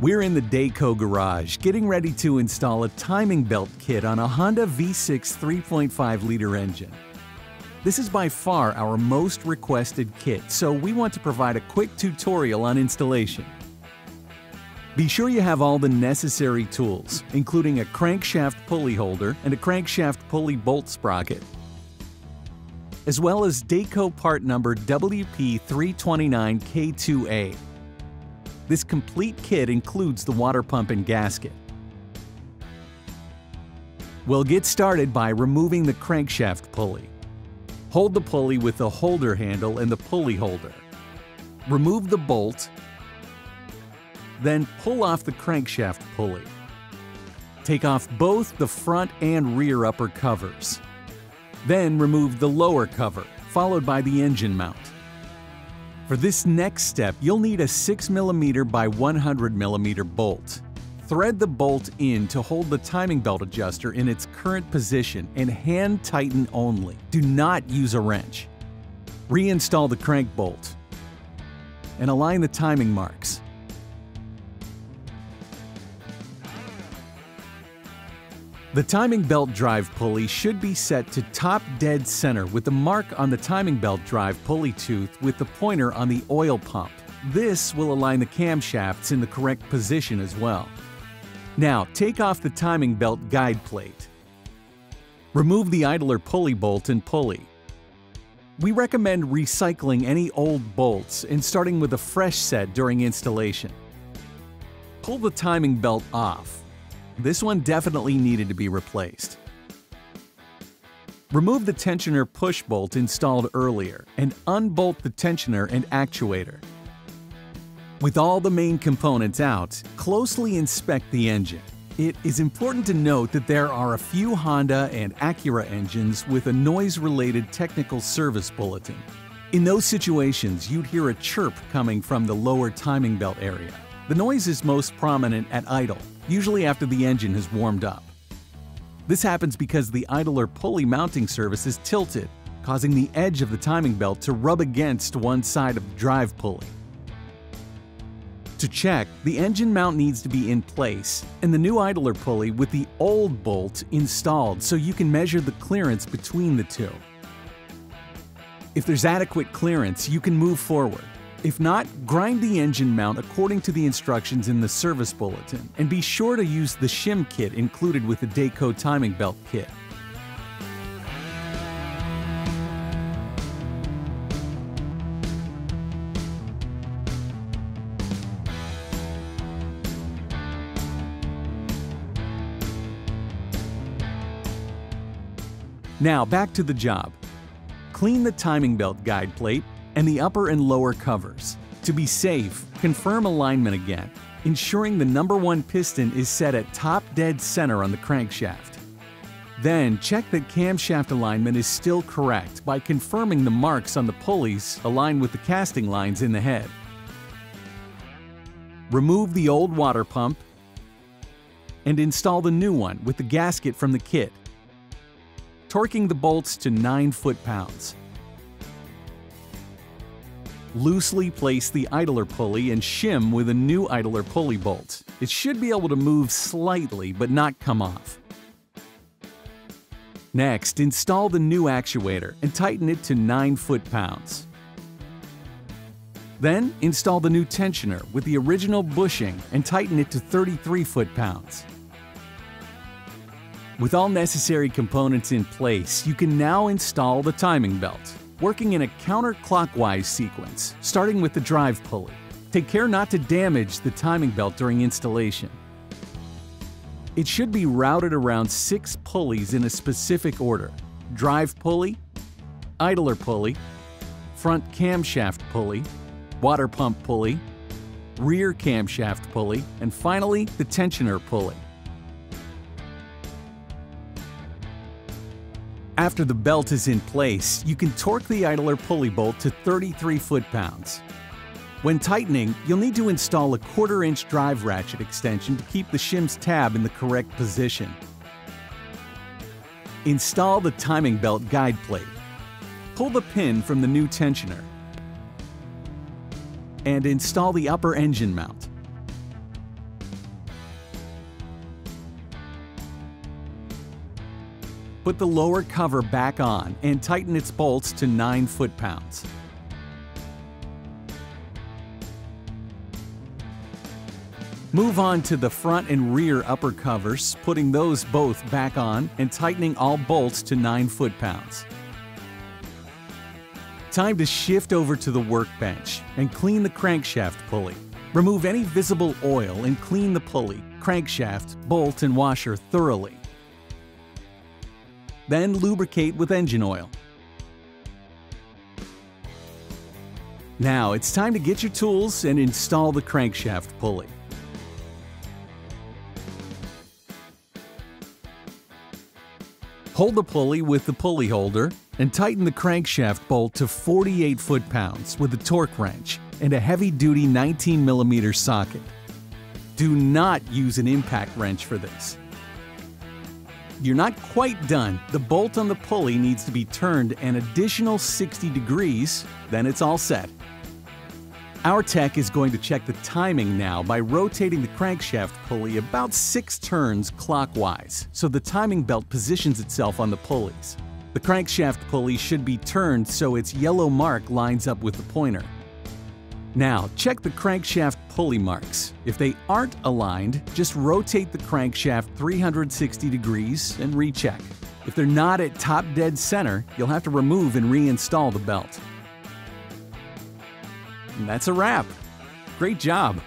We're in the Dayco garage getting ready to install a timing belt kit on a Honda V6 3.5 liter engine. This is by far our most requested kit, so we want to provide a quick tutorial on installation. Be sure you have all the necessary tools, including a crankshaft pulley holder and a crankshaft pulley bolt sprocket, as well as Dayco part number WP329K2A. This complete kit includes the water pump and gasket. We'll get started by removing the crankshaft pulley. Hold the pulley with the holder handle and the pulley holder. Remove the bolt, then pull off the crankshaft pulley. Take off both the front and rear upper covers. Then remove the lower cover, followed by the engine mount. For this next step, you'll need a 6mm by 100mm bolt. Thread the bolt in to hold the timing belt adjuster in its current position and hand tighten only. Do not use a wrench. Reinstall the crank bolt and align the timing marks. The timing belt drive pulley should be set to top dead center with the mark on the timing belt drive pulley tooth with the pointer on the oil pump. This will align the camshafts in the correct position as well. Now, take off the timing belt guide plate. Remove the idler pulley bolt and pulley. We recommend recycling any old bolts and starting with a fresh set during installation. Pull the timing belt off this one definitely needed to be replaced. Remove the tensioner push bolt installed earlier and unbolt the tensioner and actuator. With all the main components out, closely inspect the engine. It is important to note that there are a few Honda and Acura engines with a noise-related technical service bulletin. In those situations, you'd hear a chirp coming from the lower timing belt area. The noise is most prominent at idle, usually after the engine has warmed up. This happens because the idler pulley mounting surface is tilted, causing the edge of the timing belt to rub against one side of the drive pulley. To check, the engine mount needs to be in place and the new idler pulley with the old bolt installed so you can measure the clearance between the two. If there's adequate clearance, you can move forward. If not, grind the engine mount according to the instructions in the service bulletin, and be sure to use the shim kit included with the Dayco timing belt kit. Now back to the job. Clean the timing belt guide plate and the upper and lower covers. To be safe, confirm alignment again, ensuring the number one piston is set at top dead center on the crankshaft. Then check that camshaft alignment is still correct by confirming the marks on the pulleys align with the casting lines in the head. Remove the old water pump and install the new one with the gasket from the kit, torquing the bolts to 9 foot-pounds. Loosely place the idler pulley and shim with a new idler pulley bolt. It should be able to move slightly but not come off. Next, install the new actuator and tighten it to 9 foot-pounds. Then, install the new tensioner with the original bushing and tighten it to 33 foot-pounds. With all necessary components in place, you can now install the timing belt working in a counterclockwise sequence, starting with the drive pulley. Take care not to damage the timing belt during installation. It should be routed around six pulleys in a specific order. Drive pulley, idler pulley, front camshaft pulley, water pump pulley, rear camshaft pulley, and finally the tensioner pulley. After the belt is in place, you can torque the idler pulley bolt to 33 foot-pounds. When tightening, you'll need to install a quarter-inch drive ratchet extension to keep the shim's tab in the correct position. Install the timing belt guide plate. Pull the pin from the new tensioner. And install the upper engine mount. Put the lower cover back on and tighten its bolts to 9 foot-pounds. Move on to the front and rear upper covers, putting those both back on and tightening all bolts to 9 foot-pounds. Time to shift over to the workbench and clean the crankshaft pulley. Remove any visible oil and clean the pulley, crankshaft, bolt, and washer thoroughly. Then lubricate with engine oil. Now it's time to get your tools and install the crankshaft pulley. Hold the pulley with the pulley holder and tighten the crankshaft bolt to 48 foot-pounds with a torque wrench and a heavy-duty 19mm socket. Do not use an impact wrench for this. You're not quite done. The bolt on the pulley needs to be turned an additional 60 degrees, then it's all set. Our tech is going to check the timing now by rotating the crankshaft pulley about six turns clockwise, so the timing belt positions itself on the pulleys. The crankshaft pulley should be turned so its yellow mark lines up with the pointer. Now, check the crankshaft pulley marks. If they aren't aligned, just rotate the crankshaft 360 degrees and recheck. If they're not at top dead center, you'll have to remove and reinstall the belt. And that's a wrap. Great job!